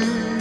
you.